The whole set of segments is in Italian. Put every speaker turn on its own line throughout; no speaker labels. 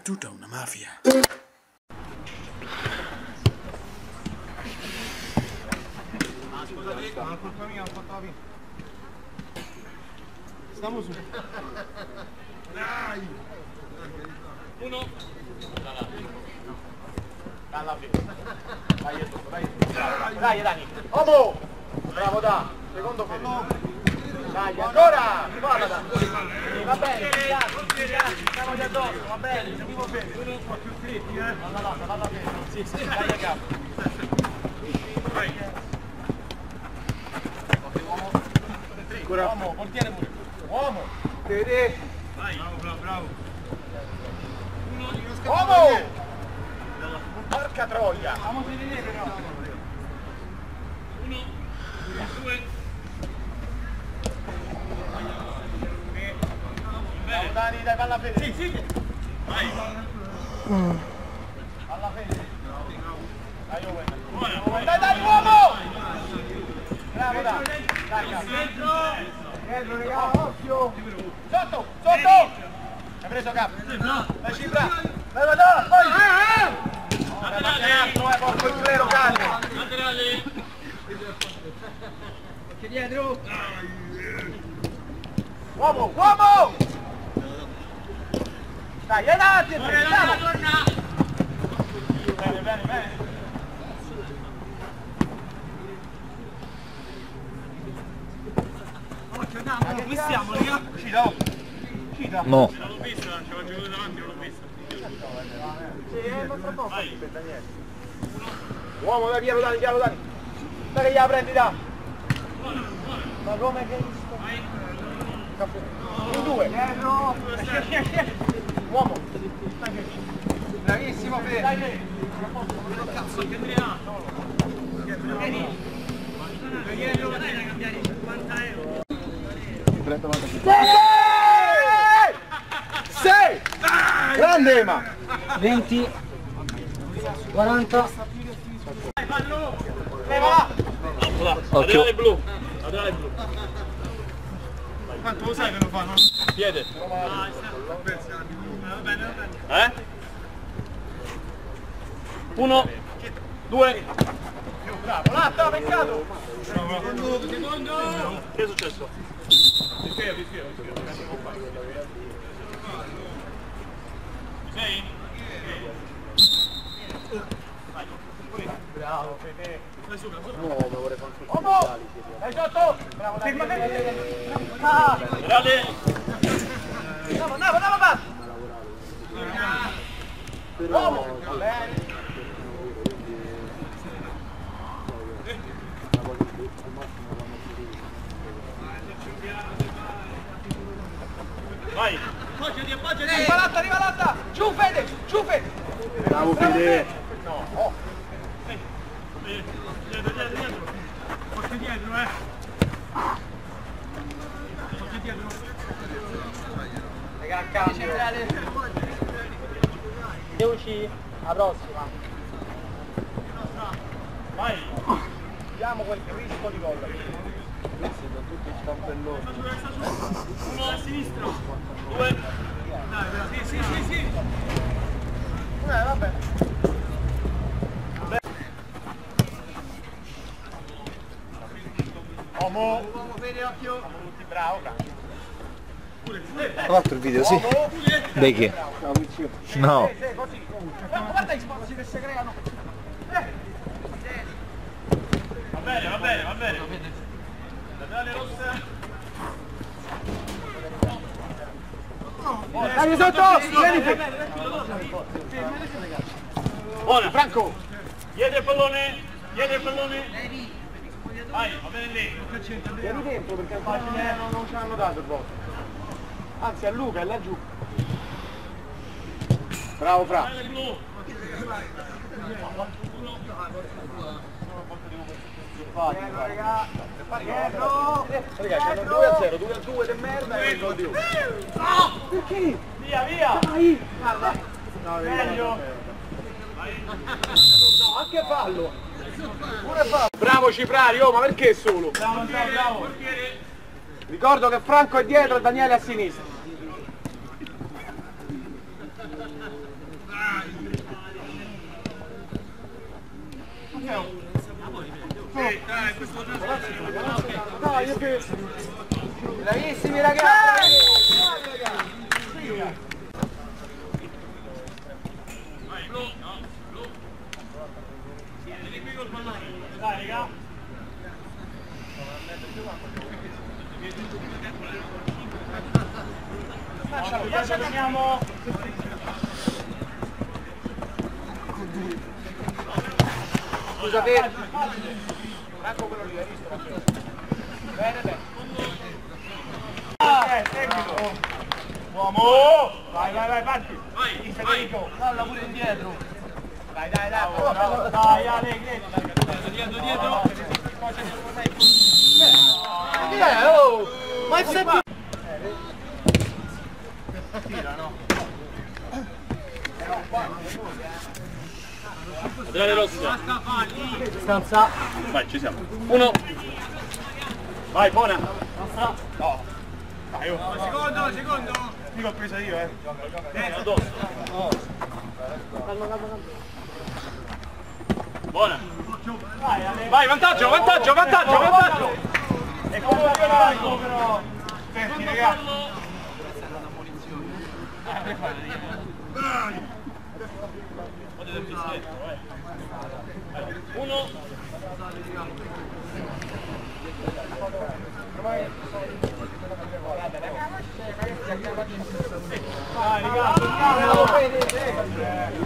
È tutta una mafia.
Stiamo su.
Uno.
Dalla fine. Dai, Edo, dai. Bravo, Dai, Dani. Omo! Bravo, da. Secondo fermo. Dai, ancora! Guarda, Va bene, siamo, già addosso, va bene, siamo bene. Uno un po' più stretti, eh. Valla, valla, valla bene. Sì, sì, dai a capo.
Vai.
Uomo, portiere pure. Uomo! Vedi?
Vai. Bravo, bravo, bravo.
Uomo! Porca troia!
Uno. Due.
Dani, dai, palla fede. Sì, sì.
Vai.
Palla fede. Dai.
Buona.
Dai, dai, uomo! Bravo, dai. Dai, capo.
Dentro.
Dietro, raga, occhio! Sotto, sotto! Hai preso capo? Dai, Cipra! Vai, vai, vai! Vai! Vai, ma che altro, eh, porco il clero, cane!
Laterale.
Che dietro! Uomo, uomo! Dai, è avanti!
Torna,
Andiamo!
torna.
Bene, bene, bene!
Dove stiamo, raga?
Uscita, oh! Uscita!
No.
Non l'ho vista, ci ho giocato davanti, non l'ho vista.
Sì, eh, ma tra poco.
Vai.
Uomo, dai, piano, Dani, piano, Dani! Dai che gliela prendi, da! Ma come che hai visto? Un due! Dietro! Uomo! Bravissimo, Fede! Dai, Fede!
Cazzo, che Andrea. Vieni. Vieni, lo dai da cambiare 50 euro.
Sei! Grande Ema!
20 40
Leva là!
Laterale blu. Laterale blu.
Quanto lo sai che lo fanno?
Piede.
Va bene, va bene.
Eh? Uno. Due.
Bravo, là, peccato!
Che è successo? Ci sei?
Bravo, Fede! Uomo! Dai sotto! Bravo, dai!
Laterale.
Andiamo, andiamo, andiamo avanti! Uomo! Bene!
Vai.
Arriva l'alta, arriva l'alta! Giù Fede, giù Fede!
Bravo Fede.
No, oh!
Dietro, dietro, dietro. Porti dietro, eh. Porti dietro.
Raga! Usci, la prossima!
Vai.
Vediamo quel Cristo di gol!
Uno a sinistra. Due. Sì, sì, sì, sì.
Eh, vabbè! Uomo! Uomo, vede occhio! Siamo tutti bravo!
Tra l'altro il video, sì. Dai che? No.
Guarda, gli spazi che si creano!
Va bene, va bene, va bene. Laterale rossa.
Dai sotto! Vieni!
Buona.
Franco!
Dietro il pallone. Dietro il pallone. Vai, va bene lì.
Vieni dentro perché al facile non, non ci hanno dato il voto. Anzi a Luca è laggiù. Bravo Fra. Dietro, raga. C'hanno 2 a 0, 2 a 2 di merda e non più. Perché?
Via, via.
Dai! Guarda. No,
Meglio.
No, anche fallo. Pure Fabio. Bravo Ciprari, oh ma perché solo?
Bravo, bravo, bravo.
Ricordo che Franco è dietro e Daniele è a sinistra. Bravissimi ragazzi! Blu! No, blu! Vieni qui col pallone! Scusa per... Franco quello lì, hai visto? Bene, bene. Seguito. Uomo! Vai, vai, vai, parti. Vai, Federico. Falla pure indietro. Dai, dai, dai. Dai, dai, Ale, dietro, dietro. Eh, oh! Ma è sempre... Tira, no?
Adriano Rossi.
Stanza.
Vai, ci siamo. Uno. Vai, buona.
No. Dai, oh.
Secondo, secondo.
Qui l'ho presa io, eh.
Eh, addosso. Buona. Vai, vantaggio, vantaggio, vantaggio, vantaggio.
E come va però? però? Senti, ragazzi.
Uno.
Dai, ragazzi,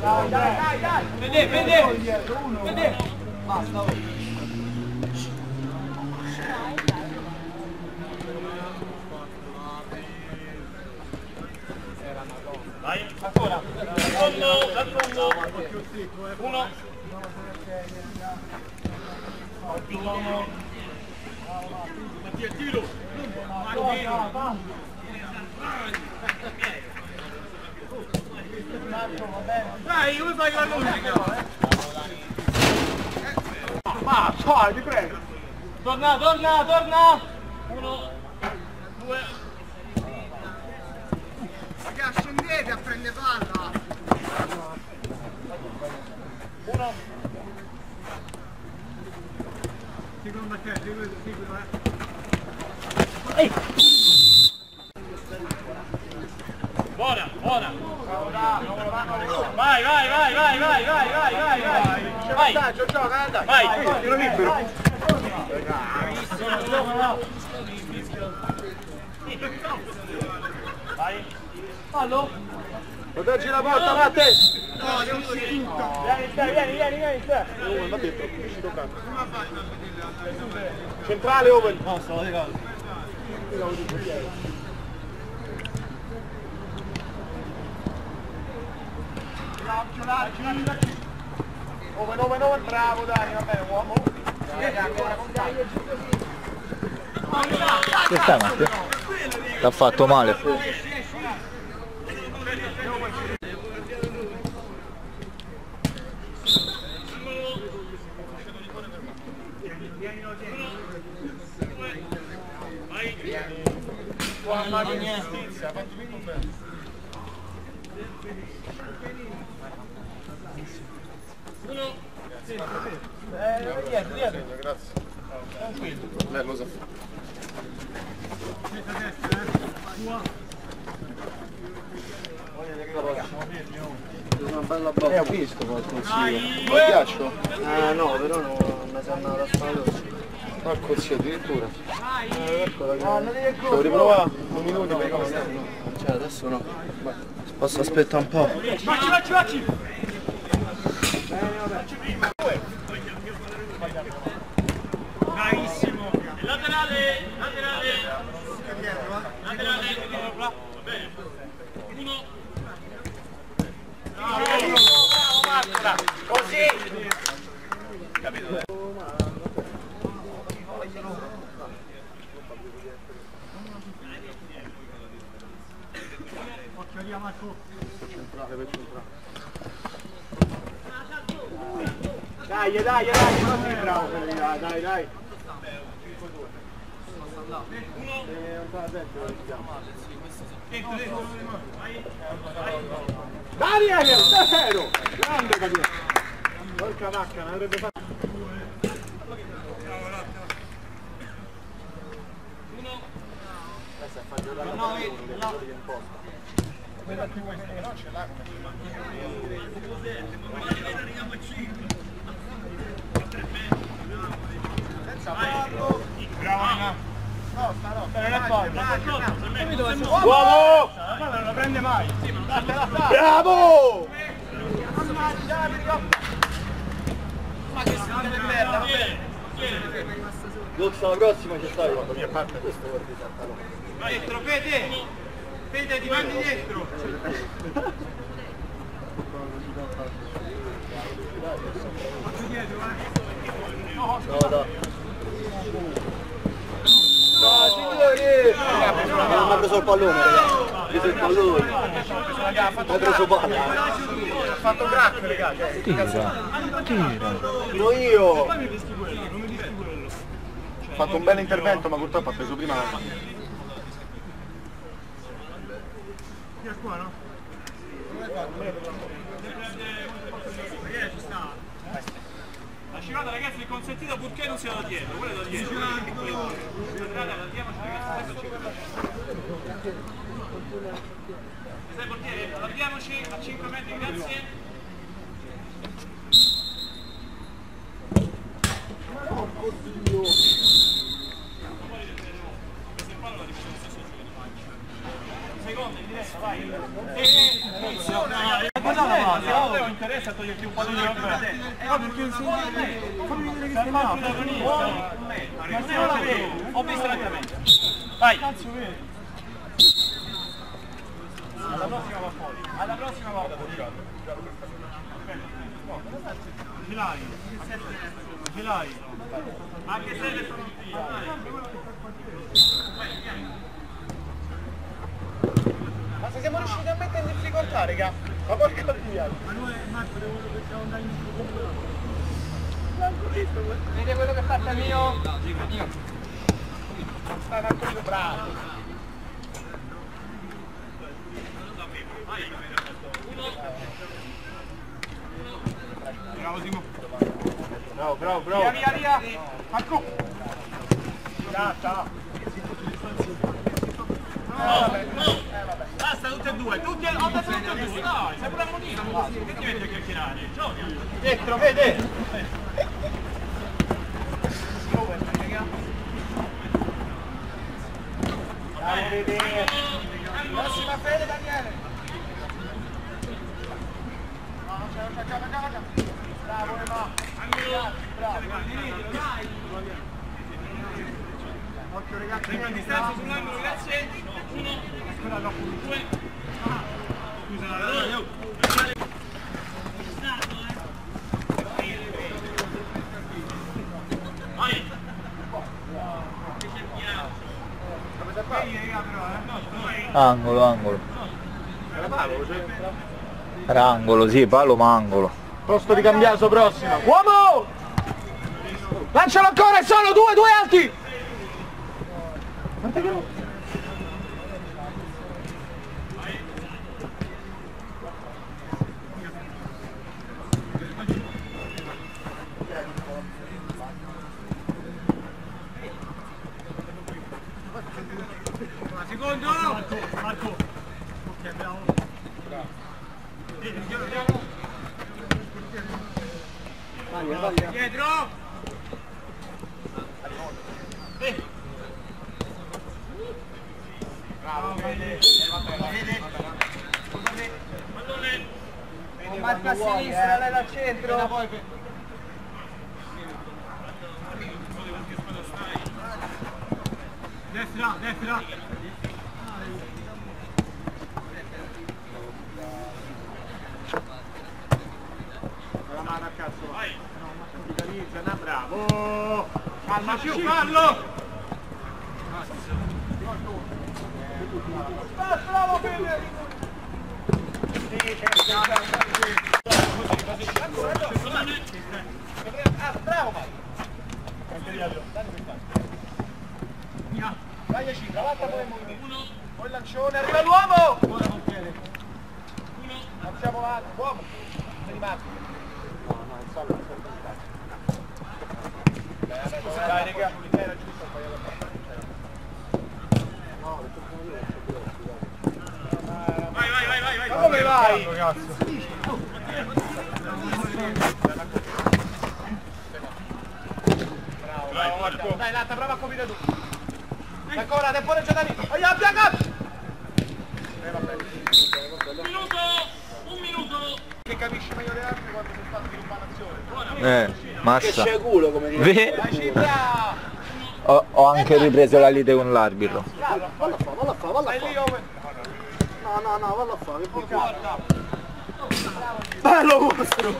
dai, dai, dai, dai.
Vede, vede. Vede. Vai, ancora. Dal fondo, dal fondo. Uno. Mattia, tiro. Dai, come fai la musica?
Ma, dai, ti prego.
Torna, torna, torna! Uno, due,
Raga, scendete a prendere palla.
uno.
Seconda che, seguito, seguito, eh.
Buona, buona. Vai, vai, vai, vai, vai, vai, vai, vai, vai.
C'è
Vai,
vantaggio, gioca, dai.
vai.
Tiro libero.
Vai.
Proteggi la porta, Matte.
Vieni, te, vieni, vieni, vieni, te.
Owen, uscito canto. Centrale Owen.
No, stavo legando.
Over, over, over, bravo Dani, va bene, uomo.
Che stai Matteo? Ti ha fatto male.
Mamma mia!
Uno. Sì.
Eh, dietro, dietro. Grazie. Tranquillo. Lei lo sa. Metta a destra, eh. Qua. Voglio che cosa?
Una bella botta.
Eh, ho visto il
consiglio.
Il ghiaccio?
Eh, no, però non mi sembra la spalla.
Ah, Ma consiglio, addirittura.
Eh, eccola. Ah,
Devo riprovare un minuto per cosa.
Cioè adesso no. Posso aspettare un po'.
Facci, facci, facci! Bravissimo. Laterale, laterale. Laterale, va bene.
Bravo Bravo, Così. Capito? Eh? Occhio via Marco. Centrale per centrale. Dai, dai, dai, non sei bravo per di là, dai, dai. Daniel, zero! Grande Daniel! Porca vacca, ne avrebbe fatto... Uno! Questa è fatta
da no, no,
quella più no, ce l'ha come Uomo! Non la prende mai! Bravo!
Lux, la prossima ci stai.
Dietro, Fede! Fede, ti mandi dietro!
No, no. No, signori! Non mi ha preso il pallone, ragazzi. Ha preso il pallone. Ha preso palla.
Ha fatto crack, ragazzi! cioè,
Tira, tira.
Tiro io.
Ho fatto un bel intervento, ma purtroppo ha preso prima la
La scivata ragazzi è consentita purché non sia da dietro, quello è da dietro. Guardate, allarghiamoci ragazzi. Sei portiere, allarghiamoci a 5 metri, grazie. Interessa toglierti un pallone a me. No, perché fammi vedere che sei là. Ma sei là Ho visto l'accademia. Vai. Alla prossima va fuori. Alla prossima va fuori. Ce l'hai. Ce l'hai. Anche se le sono
Ma se siamo riusciti a mettere in difficoltà, raga! Ma porca via! Vede quello che faccia mio? Stai un po' bravo!
Bravo Simo.
Bravo, bravo, bravo! Via, via, via! Marco! Ciao, ciao!
Basta tutte e due, tutti e ho detto tutte e due, dai, sei pure ammonito, che ti metti a chiacchierare? Gioca!
Dietro, vede! Bravo, vede! Prossima fede, Daniele! No, non c'è, non c'è, gioca, gioca, gioca! Bravo, Ema! Bravo! Occhio, ragazzi!
Prima distanza sull'angolo, grazie. Uno, due, scusa, io.
Angolo, angolo. Era angolo, sì, palo ma angolo.
Posto di cambiaso prossimo. Uomo! Lancialo ancora, è solo due, due alti! Guarda che
Secondo. Marco, Marco. Ok, bravo. Dietro.
Bravo, vede.
Pallone.
Marco a sinistra, lei al centro.
Destra, destra.
Con la mano a cazzo.
Vai.
Capitalizza, no, bravo. Calma,
Più, fallo.
Bravo. Ah, bravo, Mario. Vai a Cipra, vatta poi il movimento. Poi lancione, arriva l'uomo! Alziamo avanti, uomo. Sei. No, no, il salto non serve dai raga, l'idea era giusta, poi alla parte. No, le tocco Vai, vai, vai, vai, vai. Ma come vai? Cazzo. Bravo, Marco. Dai, Latta, prova a coprire tu. Ancora, te pure Giordani. Aia, abbiamo! Eh, vabbè. Un minuto! Un minuto! Che capisci meglio delle altre quando si sta sviluppando azione.
Eh,
Che
massa.
c'è culo come dire.
Ho, ho anche ripreso la lite con l'arbitro.
Valla a fa, valla a fa, a
Vai
fa. No, no, no, valla a fa, che. Bello facere.